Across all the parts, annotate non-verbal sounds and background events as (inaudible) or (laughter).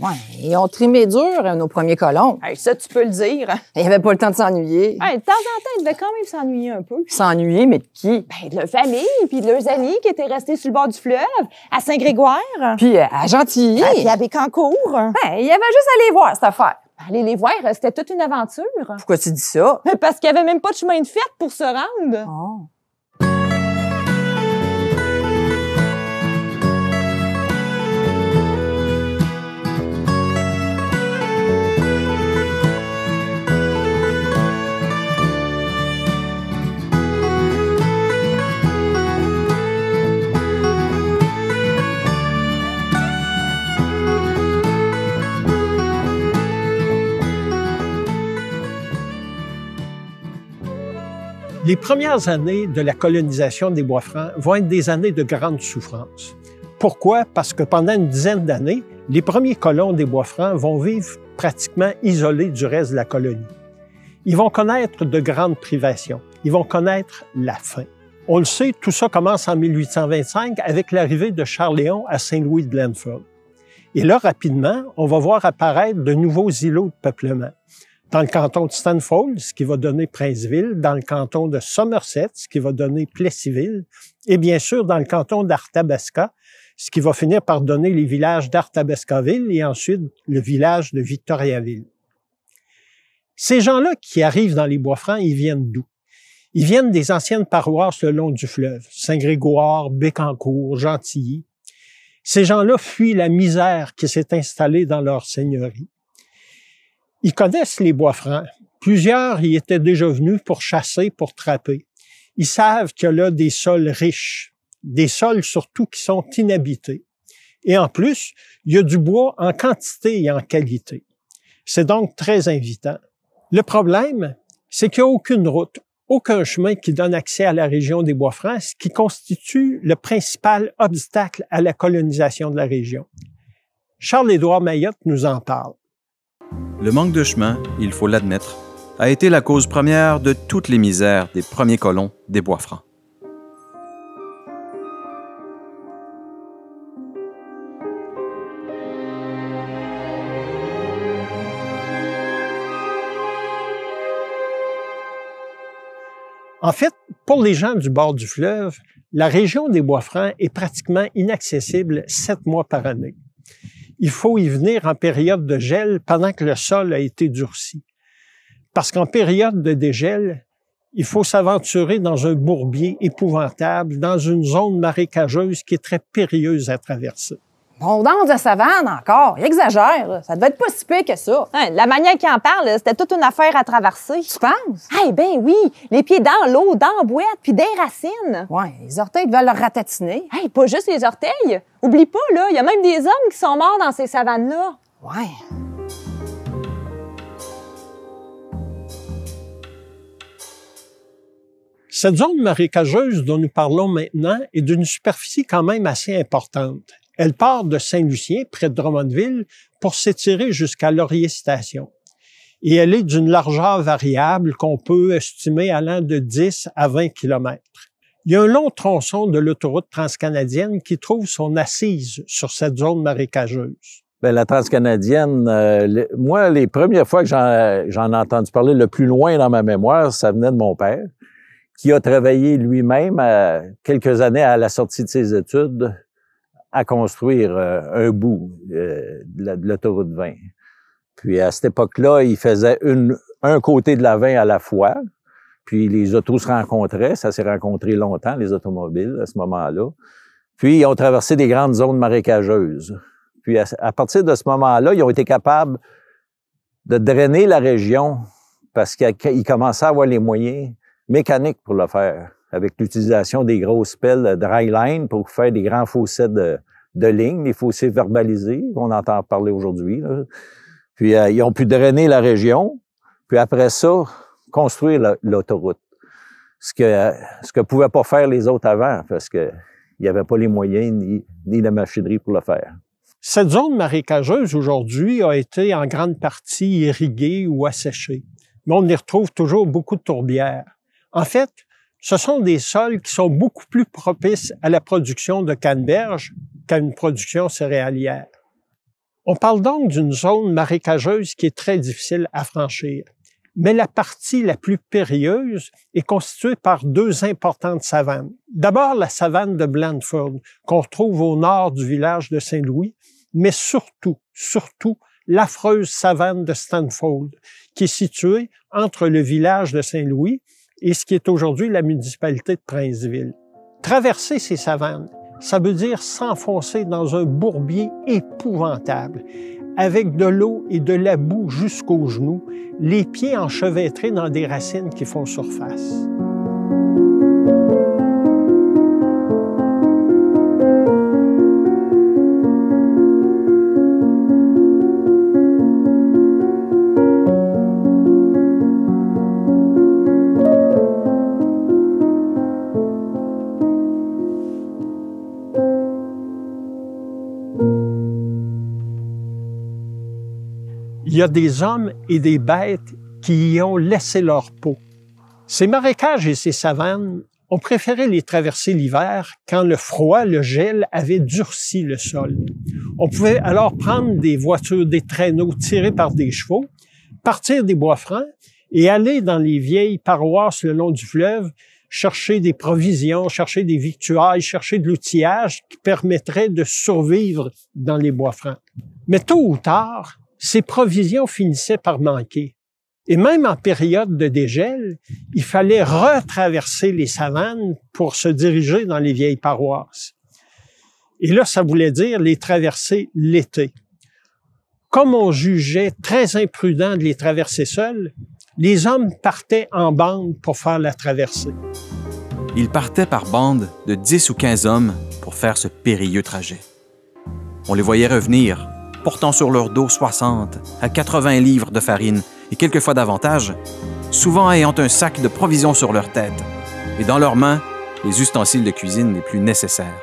Ouais, ils ont trimé dur euh, nos premiers colons. Hey, ça, tu peux le dire. Ils n'avaient pas le temps de s'ennuyer. Hey, de temps en temps, ils devaient quand même s'ennuyer un peu. S'ennuyer, mais de qui? Ben, de leur famille, puis de leurs amis qui étaient restés sur le bord du fleuve, à Saint-Grégoire, Puis euh, à Gentilly. puis à Bécancourt. Ben, il y avait juste à aller voir cette affaire. Aller les voir, c'était toute une aventure. Pourquoi tu dis ça? Parce qu'il y avait même pas de chemin de fête pour se rendre. Oh. Les premières années de la colonisation des Bois-Francs vont être des années de grande souffrance. Pourquoi? Parce que pendant une dizaine d'années, les premiers colons des Bois-Francs vont vivre pratiquement isolés du reste de la colonie. Ils vont connaître de grandes privations. Ils vont connaître la faim. On le sait, tout ça commence en 1825 avec l'arrivée de Charles-Léon à Saint-Louis de Blandford. Et là, rapidement, on va voir apparaître de nouveaux îlots de peuplement dans le canton de Stanford, ce qui va donner Princeville, dans le canton de Somerset, ce qui va donner Plessisville, et bien sûr dans le canton d'Arthabasca, ce qui va finir par donner les villages d'Arthabascaville et ensuite le village de Victoriaville. Ces gens-là qui arrivent dans les Bois-Francs, ils viennent d'où? Ils viennent des anciennes paroisses le long du fleuve, Saint-Grégoire, Bécancourt, Gentilly. Ces gens-là fuient la misère qui s'est installée dans leur seigneurie. Ils connaissent les bois francs. Plusieurs y étaient déjà venus pour chasser, pour trapper. Ils savent qu'il y a là des sols riches, des sols surtout qui sont inhabités. Et en plus, il y a du bois en quantité et en qualité. C'est donc très invitant. Le problème, c'est qu'il n'y a aucune route, aucun chemin qui donne accès à la région des Bois-Francs, ce qui constitue le principal obstacle à la colonisation de la région. Charles-Édouard Mayotte nous en parle. Le manque de chemin, il faut l'admettre, a été la cause première de toutes les misères des premiers colons des Bois-Francs. En fait, pour les gens du bord du fleuve, la région des Bois-Francs est pratiquement inaccessible sept mois par année. Il faut y venir en période de gel pendant que le sol a été durci. Parce qu'en période de dégel, il faut s'aventurer dans un bourbier épouvantable, dans une zone marécageuse qui est très périlleuse à traverser. Bon, dans de savane encore. Il exagère. là. Ça devait être pas si pire que ça. Hein, la manière qu'il en parle, c'était toute une affaire à traverser. Tu penses? Eh ben oui, les pieds dans l'eau, dans la boîte, puis des racines. Ouais, les orteils devaient leur ratatiner. Hey, pas juste les orteils. Oublie pas, là, il y a même des hommes qui sont morts dans ces savanes-là. Ouais. Cette zone marécageuse dont nous parlons maintenant est d'une superficie quand même assez importante. Elle part de Saint-Lucien, près de Drummondville, pour s'étirer jusqu'à Laurier Station. Et elle est d'une largeur variable qu'on peut estimer allant de 10 à 20 kilomètres. Il y a un long tronçon de l'autoroute transcanadienne qui trouve son assise sur cette zone marécageuse. Ben, la transcanadienne, euh, moi, les premières fois que j'en, j'en ai entendu parler le plus loin dans ma mémoire, ça venait de mon père, qui a travaillé lui-même euh, quelques années à la sortie de ses études à construire euh, un bout euh, de, la- de l'autoroute 20. Puis à cette époque-là, il faisait une, un côté de la 20 à la fois. Puis les autos se rencontraient, ça s'est rencontré longtemps, les automobiles, à ce moment-là. Puis ils ont traversé des grandes zones marécageuses. Puis à, à partir de ce moment-là, ils ont été capables de drainer la région parce qu'ils commençaient à avoir les moyens mécaniques pour le faire, avec l'utilisation des grosses pelles dryline pour faire des grands fossés de, de lignes, les fossés verbalisés qu'on entend parler aujourd'hui. Puis euh, ils ont pu drainer la région, puis après ça, construire la- l'autoroute. Ce que ce que pouvaient pas faire les autres avant, parce que il n'y avait pas les moyens ni, ni la machinerie pour le faire. Cette zone marécageuse aujourd'hui a été en grande partie irriguée ou asséchée, mais on y retrouve toujours beaucoup de tourbières. En fait, ce sont des sols qui sont beaucoup plus propices à la production de canneberge qu'à une production céréalière. On parle donc d'une zone marécageuse qui est très difficile à franchir. Mais la partie la plus périlleuse est constituée par deux importantes savanes. D'abord, la savane de Blandford, qu'on retrouve au nord du village de Saint-Louis, mais surtout, surtout, l'affreuse savane de Stanford, qui est située entre le village de Saint-Louis et ce qui est aujourd'hui la municipalité de Princeville. Traverser ces savanes, ça veut dire s'enfoncer dans un bourbier épouvantable, avec de l'eau et de la boue jusqu'aux genoux, les pieds enchevêtrés dans des racines qui font surface. Il y a des hommes et des bêtes qui y ont laissé leur peau. Ces marécages et ces savanes ont préféré les traverser l'hiver quand le froid, le gel avait durci le sol. On pouvait alors prendre des voitures, des traîneaux tirés par des chevaux, partir des bois francs et aller dans les vieilles paroisses le long du fleuve chercher des provisions, chercher des victuailles, chercher de l'outillage qui permettrait de survivre dans les bois francs. Mais tôt ou tard, ces provisions finissaient par manquer. Et même en période de dégel, il fallait retraverser les savanes pour se diriger dans les vieilles paroisses. Et là, ça voulait dire les traverser l'été. Comme on jugeait très imprudent de les traverser seuls, les hommes partaient en bande pour faire la traversée. Ils partaient par bande de 10 ou 15 hommes pour faire ce périlleux trajet. On les voyait revenir, portant sur leur dos 60 à 80 livres de farine et quelquefois davantage, souvent ayant un sac de provisions sur leur tête et dans leurs mains les ustensiles de cuisine les plus nécessaires.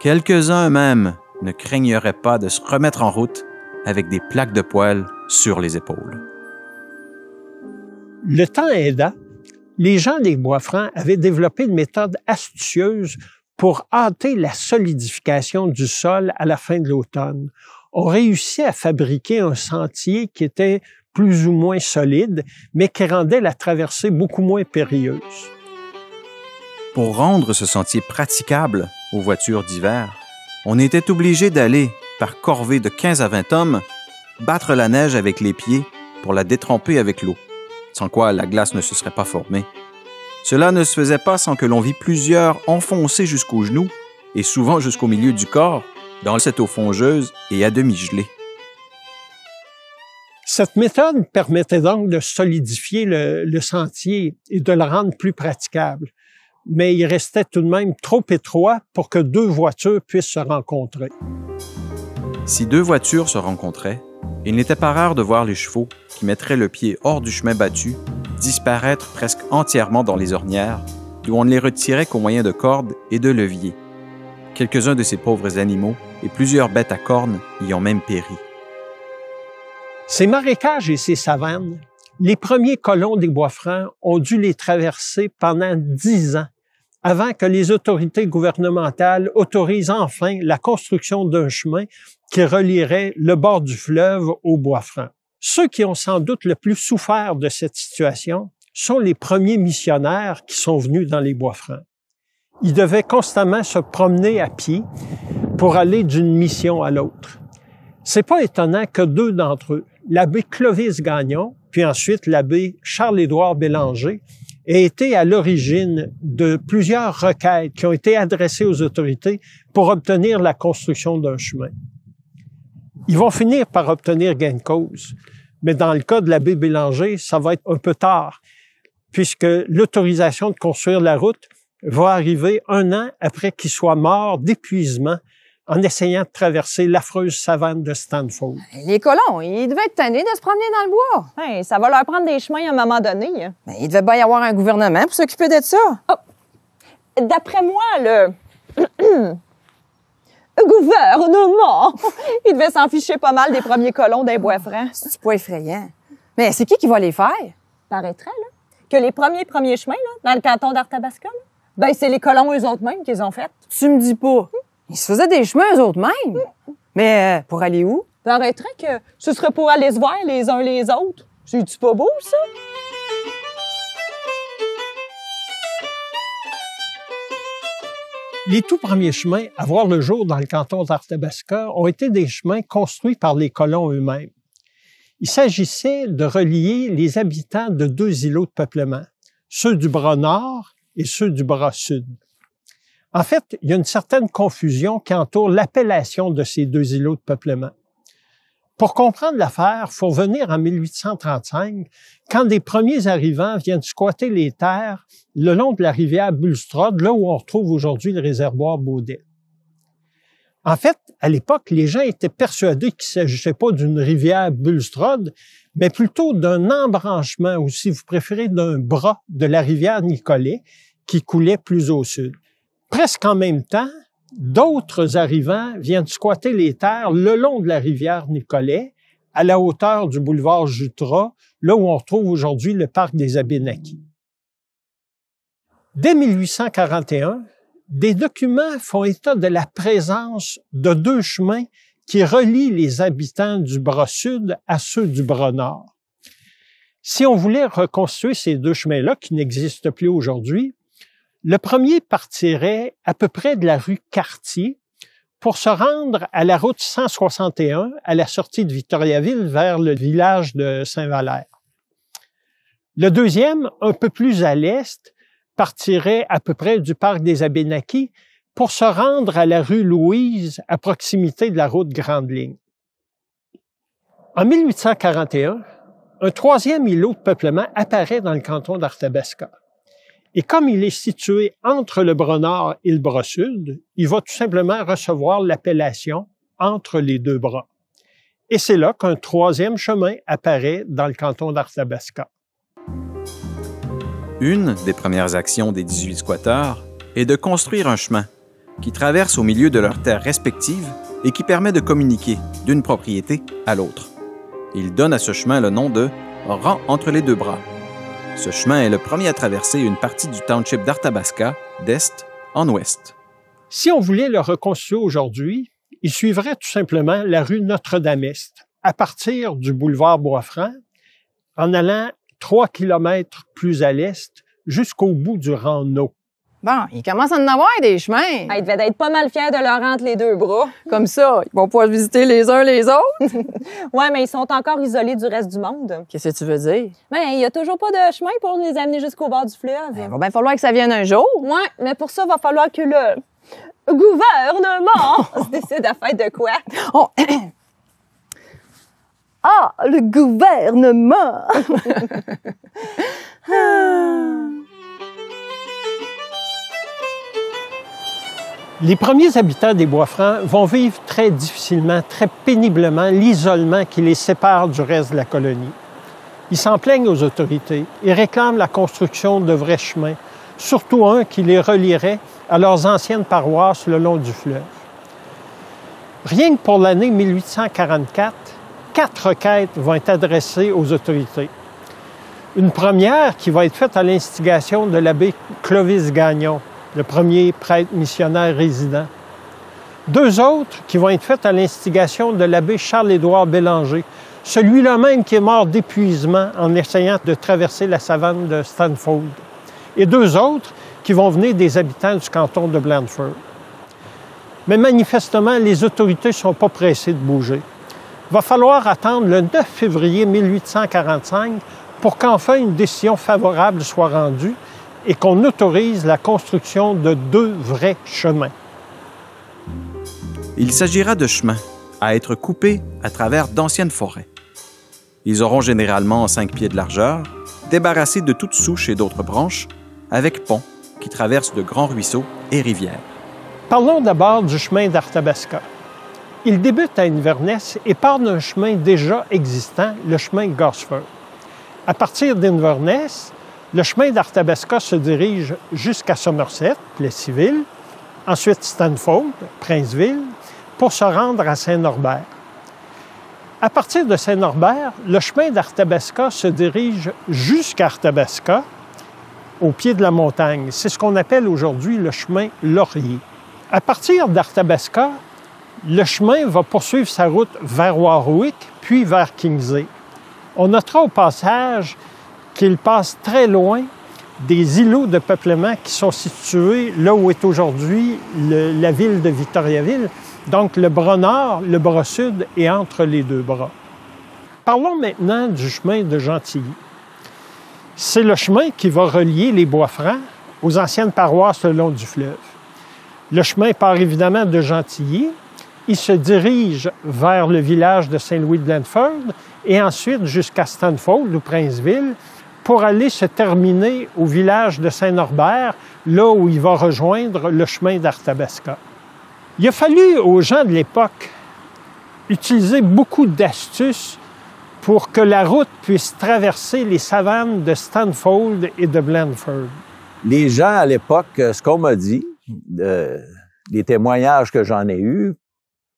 Quelques-uns même ne craigneraient pas de se remettre en route avec des plaques de poêle sur les épaules. Le temps aidant, les gens des Bois-Francs avaient développé une méthode astucieuse pour hâter la solidification du sol à la fin de l'automne. On réussit à fabriquer un sentier qui était plus ou moins solide, mais qui rendait la traversée beaucoup moins périlleuse. Pour rendre ce sentier praticable aux voitures d'hiver, on était obligé d'aller, par corvée de 15 à 20 hommes, battre la neige avec les pieds pour la détremper avec l'eau, sans quoi la glace ne se serait pas formée. Cela ne se faisait pas sans que l'on vit plusieurs enfoncés jusqu'aux genoux et souvent jusqu'au milieu du corps dans cette eau fongeuse et à demi gelée. Cette méthode permettait donc de solidifier le, le, sentier et de le rendre plus praticable. Mais il restait tout de même trop étroit pour que deux voitures puissent se rencontrer. Si deux voitures se rencontraient, il n'était pas rare de voir les chevaux qui mettraient le pied hors du chemin battu disparaître presque entièrement dans les ornières, d'où on ne les retirait qu'au moyen de cordes et de leviers. Quelques-uns de ces pauvres animaux et plusieurs bêtes à cornes y ont même péri. Ces marécages et ces savanes, les premiers colons des Bois-Francs ont dû les traverser pendant dix ans avant que les autorités gouvernementales autorisent enfin la construction d'un chemin qui relierait le bord du fleuve au Bois-Franc. Ceux qui ont sans doute le plus souffert de cette situation sont les premiers missionnaires qui sont venus dans les Bois-Francs. Ils devaient constamment se promener à pied pour aller d'une mission à l'autre. C'est pas étonnant que deux d'entre eux, l'abbé Clovis Gagnon, puis ensuite l'abbé Charles-Édouard Bélanger, aient été à l'origine de plusieurs requêtes qui ont été adressées aux autorités pour obtenir la construction d'un chemin. Ils vont finir par obtenir gain de cause, mais dans le cas de l'abbé Bélanger, ça va être un peu tard, puisque l'autorisation de construire la route va arriver un an après qu'il soit mort d'épuisement en essayant de traverser l'affreuse savane de Stanford. Les colons, ils devaient être tannés de se promener dans le bois. Hey, ça va leur prendre des chemins à un moment donné. Ben, il devait bien y avoir un gouvernement pour s'occuper de ça. Oh. D'après moi, le (clears throat) gouvernement, (laughs) il devait s'en ficher pas mal des premiers colons des bois francs. C'est pas effrayant. Mais c'est qui qui va les faire? Paraîtrait, là, que les premiers premiers chemins, là, dans le canton d'Arthabasca, ben c'est les colons eux autres mêmes qu'ils ont fait. Tu me dis pas. Ils se faisaient des chemins eux autres mêmes. Mais euh, pour aller où? Paraîtrait que ce serait pour aller se voir les uns les autres. C'est-tu pas beau, ça? Les tout premiers chemins à voir le jour dans le canton d'Arthabasca ont été des chemins construits par les colons eux-mêmes. Il s'agissait de relier les habitants de deux îlots de peuplement, ceux du bras nord et ceux du bras sud. En fait, il y a une certaine confusion qui entoure l'appellation de ces deux îlots de peuplement. Pour comprendre l'affaire, faut venir en 1835, quand des premiers arrivants viennent squatter les terres le long de la rivière Bulstrode, là où on retrouve aujourd'hui le réservoir Baudet. En fait, à l'époque, les gens étaient persuadés qu'il ne s'agissait pas d'une rivière Bulstrode, mais plutôt d'un embranchement, ou si vous préférez, d'un bras de la rivière Nicolet qui coulait plus au sud. Presque en même temps, d'autres arrivants viennent squatter les terres le long de la rivière Nicolet, à la hauteur du boulevard Jutras, là où on retrouve aujourd'hui le parc des Abénakis. Dès 1841, des documents font état de la présence de deux chemins qui relient les habitants du bras sud à ceux du bras nord. Si on voulait reconstruire ces deux chemins-là, qui n'existent plus aujourd'hui, le premier partirait à peu près de la rue Cartier pour se rendre à la route 161 à la sortie de Victoriaville vers le village de Saint-Valère. Le deuxième, un peu plus à l'est, partirait à peu près du parc des Abénakis pour se rendre à la rue Louise à proximité de la route Grande Ligne. En 1841, un troisième îlot de peuplement apparaît dans le canton d'Arthabasca. Et comme il est situé entre le bras nord et le bras sud, il va tout simplement recevoir l'appellation entre les deux bras. Et c'est là qu'un troisième chemin apparaît dans le canton d'Arthabasca. Une des premières actions des 18 squatteurs est de construire un chemin qui traverse au milieu de leurs terres respectives et qui permet de communiquer d'une propriété à l'autre. Ils donnent à ce chemin le nom de rang entre les deux bras. Ce chemin est le premier à traverser une partie du township d'Arthabasca d'est en ouest. Si on voulait le reconstruire aujourd'hui, il suivrait tout simplement la rue Notre-Dame-Est, à partir du boulevard Boisfranc, en allant trois kilomètres plus à l'est jusqu'au bout du rang No. Bon, il commence à en avoir des chemins. Ah, il devait être pas mal fier de leur entre les deux bras. (laughs) Comme ça, ils vont pouvoir visiter les uns les autres. (laughs) Ouais, mais ils sont encore isolés du reste du monde. Qu'est-ce que tu veux dire? Ben, il y a toujours pas de chemin pour les amener jusqu'au bord du fleuve. Il va bien falloir que ça vienne un jour. Ouais, mais pour ça, il va falloir que le gouvernement se (laughs) décide à faire de quoi? Oh. (coughs) ah, le gouvernement! Les premiers habitants des Bois-Francs vont vivre très difficilement, très péniblement l'isolement qui les sépare du reste de la colonie. Ils s'en plaignent aux autorités et réclament la construction de vrais chemins, surtout un qui les relierait à leurs anciennes paroisses le long du fleuve. Rien que pour l'année 1844, quatre requêtes vont être adressées aux autorités. Une première qui va être faite à l'instigation de l'abbé Clovis Gagnon, le premier prêtre missionnaire résident. Deux autres qui vont être faites à l'instigation de l'abbé Charles-Édouard Bélanger, celui-là même qui est mort d'épuisement en essayant de traverser la savane de Stanford. Et deux autres qui vont venir des habitants du canton de Blandford. Mais manifestement, les autorités ne sont pas pressées de bouger. Il va falloir attendre le 9 février 1845 pour qu'enfin une décision favorable soit rendue et qu'on autorise la construction de deux vrais chemins. Il s'agira de chemins à être coupés à travers d'anciennes forêts. Ils auront généralement 5 pieds de largeur, débarrassés de toutes souches et d'autres branches, avec ponts qui traversent de grands ruisseaux et rivières. Parlons d'abord du chemin d'Arthabasca. Il débute à Inverness et part d'un chemin déjà existant, le chemin Gosford. À partir d'Inverness, le chemin d'Arthabasca se dirige jusqu'à Somerset, Plessisville, ensuite Stanford, Princeville, pour se rendre à Saint-Norbert. À partir de Saint-Norbert, le chemin d'Arthabasca se dirige jusqu'à Arthabasca, au pied de la montagne. C'est ce qu'on appelle aujourd'hui le chemin Laurier. À partir d'Arthabasca, le chemin va poursuivre sa route vers Warwick, puis vers Kingsley. On notera au passage qu'il passe très loin des îlots de peuplement qui sont situés là où est aujourd'hui la ville de Victoriaville, donc le bras nord, le bras sud et entre les deux bras. Parlons maintenant du chemin de Gentilly. C'est le chemin qui va relier les Bois-Francs aux anciennes paroisses le long du fleuve. Le chemin part évidemment de Gentilly. Il se dirige vers le village de Saint-Louis-de-Blandford et ensuite jusqu'à Stanford ou Princeville pour aller se terminer au village de Saint-Norbert, là où il va rejoindre le chemin d'Arthabasca. Il a fallu aux gens de l'époque utiliser beaucoup d'astuces pour que la route puisse traverser les savanes de Stanford et de Blandford. Les gens à l'époque, ce qu'on m'a dit, euh, les témoignages que j'en ai eus,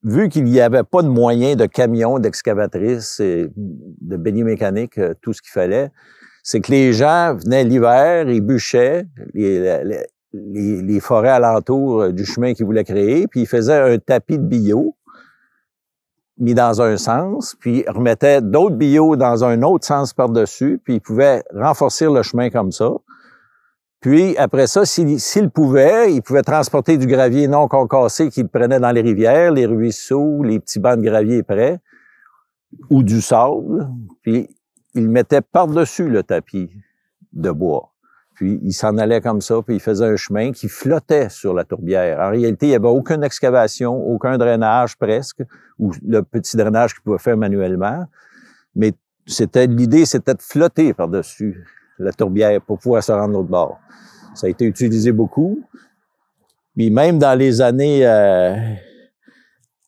vu qu'il n'y avait pas de moyens de camions, d'excavatrices, de béni mécanique, euh, tout ce qu'il fallait, c'est que les gens venaient l'hiver, ils bûchaient les, forêts alentours euh, du chemin qu'ils voulaient créer, puis ils faisaient un tapis de bio mis dans un sens, puis ils remettaient d'autres bio dans un autre sens par-dessus, puis ils pouvaient renforcer le chemin comme ça. Puis après ça, s'ils pouvaient, ils pouvaient transporter du gravier non concassé qu'ils prenaient dans les rivières, les ruisseaux, les petits bancs de gravier près, ou du sable. Puis il mettait par-dessus le tapis de bois. Puis il s'en allait comme ça, puis il faisait un chemin qui flottait sur la tourbière. En réalité, il n'y avait aucune excavation, aucun drainage presque, ou le petit drainage qu'il pouvait faire manuellement. Mais c'était l'idée, c'était de flotter par-dessus la tourbière pour pouvoir se rendre l'autre bord. Ça a été utilisé beaucoup. Mais même dans les années euh,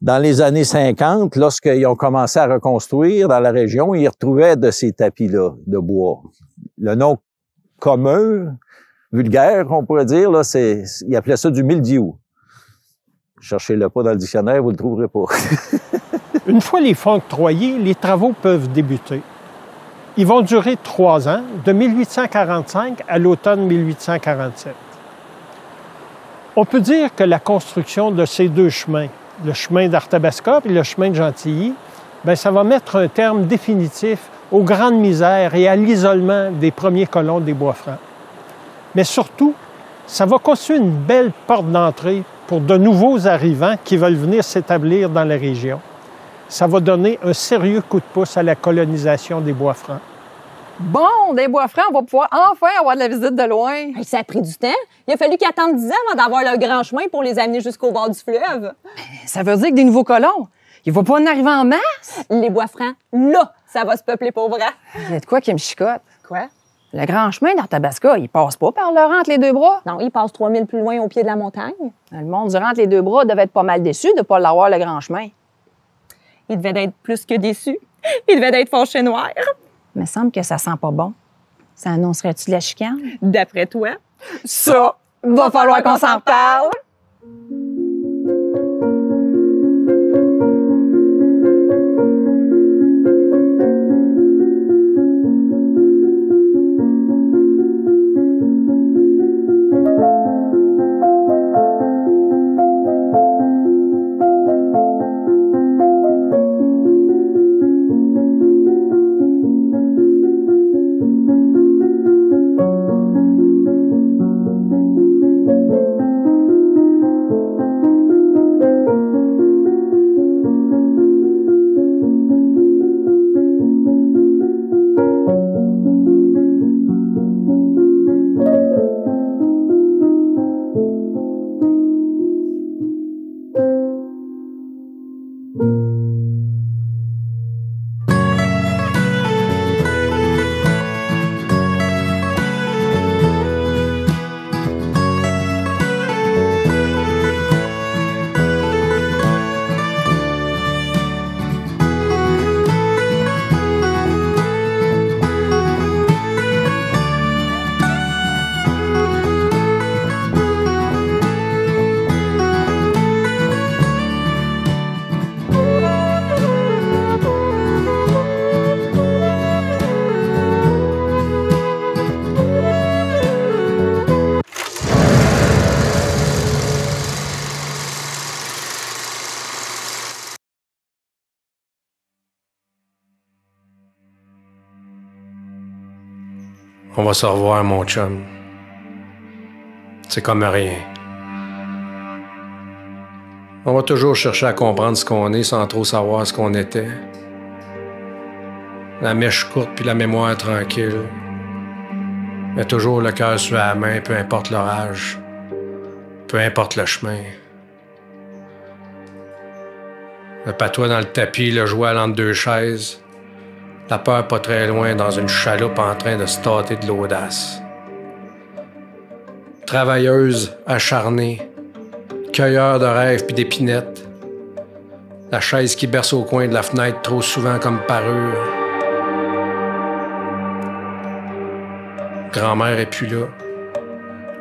dans les années 50, lorsqu'ils ont commencé à reconstruire dans la région, ils retrouvaient de ces tapis-là de bois. Le nom commun, vulgaire, on pourrait dire, là, c'est, ils appelaient ça du mildiou. Cherchez-le pas dans le dictionnaire, vous le trouverez pas. (laughs) Une fois les fonds octroyés, les travaux peuvent débuter. Ils vont durer trois ans, de 1845 à l'automne 1847. On peut dire que la construction de ces deux chemins, le chemin d'Arthabasca et le chemin de Gentilly, bien, ça va mettre un terme définitif aux grandes misères et à l'isolement des premiers colons des Bois-Francs. Mais surtout, ça va constituer une belle porte d'entrée pour de nouveaux arrivants qui veulent venir s'établir dans la région. Ça va donner un sérieux coup de pouce à la colonisation des Bois-Francs. Bon, des Bois-Francs, on va pouvoir enfin avoir de la visite de loin. Ça a pris du temps. Il a fallu qu'ils attendent 10 ans avant d'avoir le grand chemin pour les amener jusqu'au bord du fleuve. Ça veut dire que des nouveaux colons, ils vont pas en arriver en masse? Les Bois-Francs, là, ça va se peupler pour vrai. Il y a de quoi qui me chicote. Quoi? Le grand chemin d'Arthabasca, il passe pas par le rang entre les deux bras. Non, il passe 3000 plus loin au pied de la montagne. Le monde du rang entre les deux bras devait être pas mal déçu de pas l'avoir, le grand chemin. Il devait être plus que déçu. Il devait être fâché noir. Il me semble que ça sent pas bon. Ça annoncerait-tu de la chicane? D'après toi? Ça, va falloir qu'on s'en parle. On va se revoir, mon chum. C'est comme rien. On va toujours chercher à comprendre ce qu'on est sans trop savoir ce qu'on était. La mèche courte puis la mémoire tranquille. Mais toujours le cœur sur la main, peu importe l'orage, peu importe le chemin. Le patois dans le tapis, le joual entre deux chaises. La peur pas très loin dans une chaloupe en train de se tâter de l'audace. Travailleuse, acharnée, cueilleur de rêves puis d'épinettes. La chaise qui berce au coin de la fenêtre trop souvent comme parure. Grand-mère est plus là.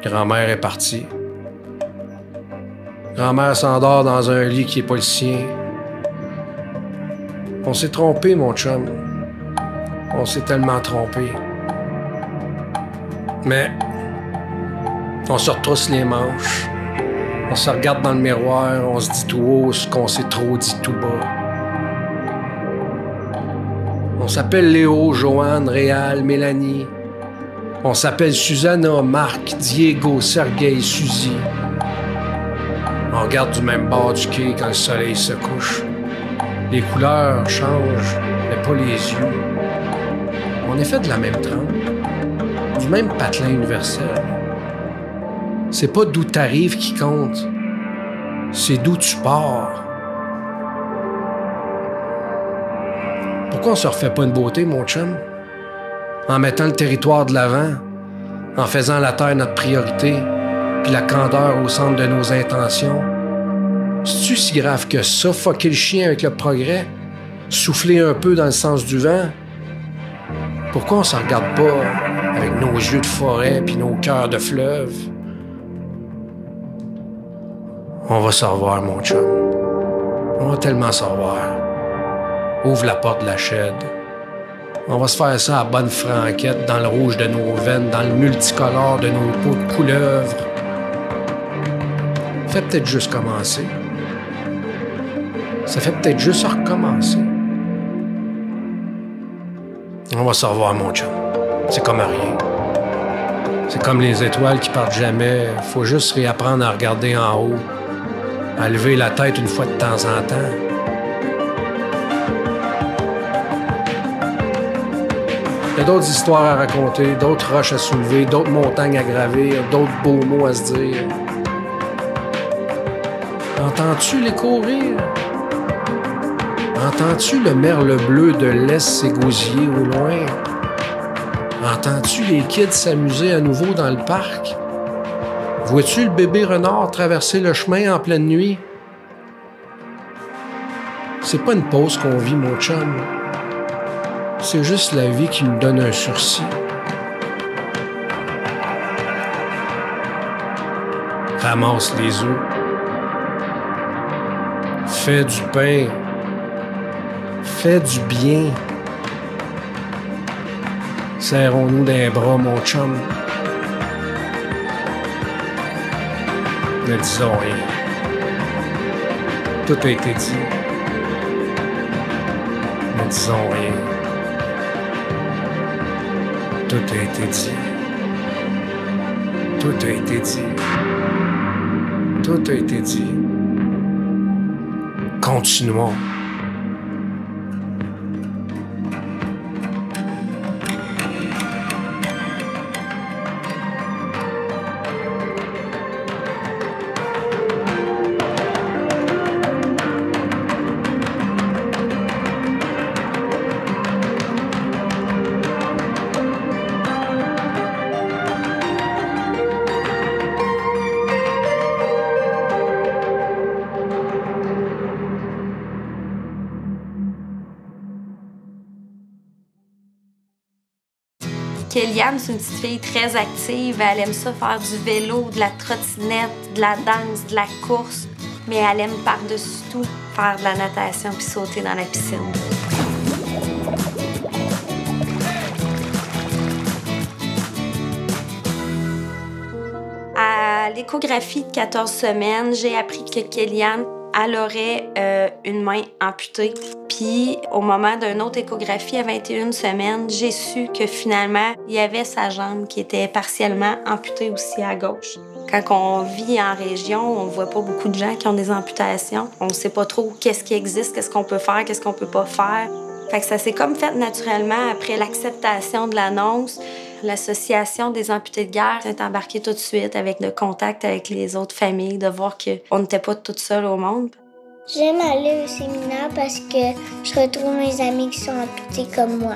Grand-mère est partie. Grand-mère s'endort dans un lit qui est pas le sien. On s'est trompé, mon chum. On s'est tellement trompé. Mais on se retrousse les manches. On se regarde dans le miroir, on se dit tout haut ce qu'on s'est trop dit tout bas. On s'appelle Léo, Joanne, Réal, Mélanie. On s'appelle Susanna, Marc, Diego, Sergei, Suzy. On regarde du même bord du quai quand le soleil se couche. Les couleurs changent, mais pas les yeux. On est fait de la même trempe, du même patelin universel. C'est pas d'où t'arrives qui compte, c'est d'où tu pars. Pourquoi on se refait pas une beauté, mon chum? En mettant le territoire de l'avant, en faisant la terre notre priorité, puis la candeur au centre de nos intentions. C'est-tu si grave que ça, fucker le chien avec le progrès? Souffler un peu dans le sens du vent? Pourquoi on se regarde pas avec nos yeux de forêt puis nos cœurs de fleuve? On va se revoir, mon chum. On va tellement se revoir. Ouvre la porte de la chaîne. On va se faire ça à bonne franquette, dans le rouge de nos veines, dans le multicolore de nos peaux de couleuvre. Fait peut-être juste commencer. Ça fait peut-être juste recommencer. On va se revoir, mon chum. C'est comme rien. C'est comme les étoiles qui partent jamais. Faut juste réapprendre à regarder en haut, à lever la tête une fois de temps en temps. Il y a d'autres histoires à raconter, d'autres roches à soulever, d'autres montagnes à gravir, d'autres beaux mots à se dire. Entends-tu les courir? Entends-tu le merle bleu de l'Est s'égosiller au loin? Entends-tu les kids s'amuser à nouveau dans le parc? Vois-tu le bébé renard traverser le chemin en pleine nuit? C'est pas une pause qu'on vit, mon chum. C'est juste la vie qui nous donne un sursis. Ramasse les œufs. Fais du pain. Fais du bien. Serrons-nous d'un bras, mon chum. Ne disons rien. Tout a été dit. Ne disons rien. Tout a été dit. Tout a été dit. Tout a été dit. Continuons. Kéliane, c'est une petite fille très active. Elle aime ça faire du vélo, de la trottinette, de la danse, de la course. Mais elle aime par-dessus tout faire de la natation puis sauter dans la piscine. À l'échographie de 14 semaines, j'ai appris que Kéliane elle aurait euh, une main amputée. Puis, au moment d'une autre échographie à 21 semaines, j'ai su que finalement, il y avait sa jambe qui était partiellement amputée aussi à gauche. Quand on vit en région, on voit pas beaucoup de gens qui ont des amputations. On sait pas trop qu'est-ce qui existe, qu'est-ce qu'on peut faire, qu'est-ce qu'on peut pas faire. Fait que ça s'est comme fait naturellement après l'acceptation de l'annonce. L'association des amputés de guerre est embarquée tout de suite avec le contact avec les autres familles, de voir qu'on n'était pas toutes seules au monde. J'aime aller au séminaire parce que je retrouve mes amis qui sont amputés comme moi.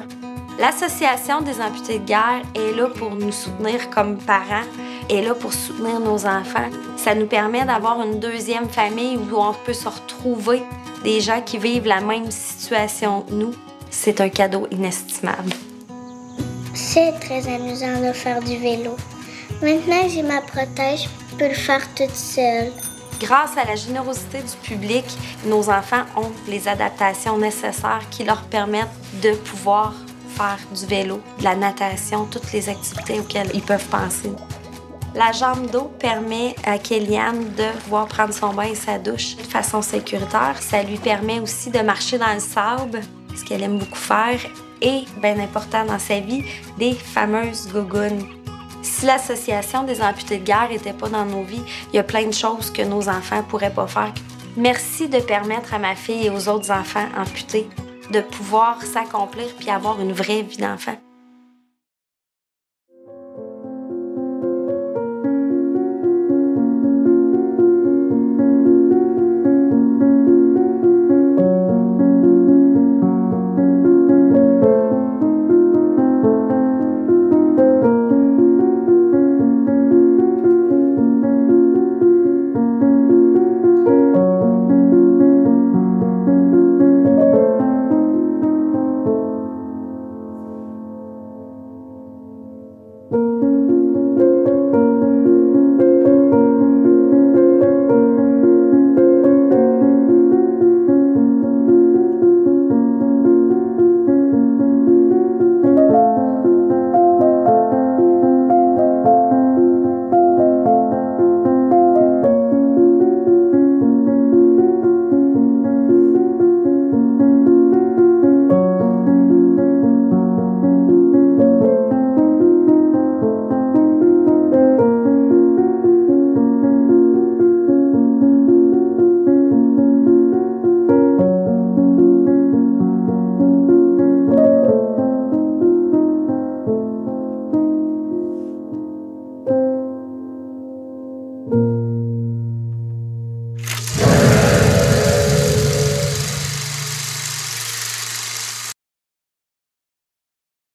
L'Association des amputés de guerre est là pour nous soutenir comme parents, est là pour soutenir nos enfants. Ça nous permet d'avoir une deuxième famille où on peut se retrouver des gens qui vivent la même situation que nous. C'est un cadeau inestimable. C'est très amusant de faire du vélo. Maintenant j'ai ma prothèse, je peux le faire toute seule. Grâce à la générosité du public, nos enfants ont les adaptations nécessaires qui leur permettent de pouvoir faire du vélo, de la natation, toutes les activités auxquelles ils peuvent penser. La jambe d'eau permet à Kéliane de pouvoir prendre son bain et sa douche de façon sécuritaire. Ça lui permet aussi de marcher dans le sable, ce qu'elle aime beaucoup faire, et, bien important dans sa vie, des fameuses gougounes. Si l'association des amputés de guerre n'était pas dans nos vies, il y a plein de choses que nos enfants pourraient pas faire. Merci de permettre à ma fille et aux autres enfants amputés de pouvoir s'accomplir puis avoir une vraie vie d'enfant.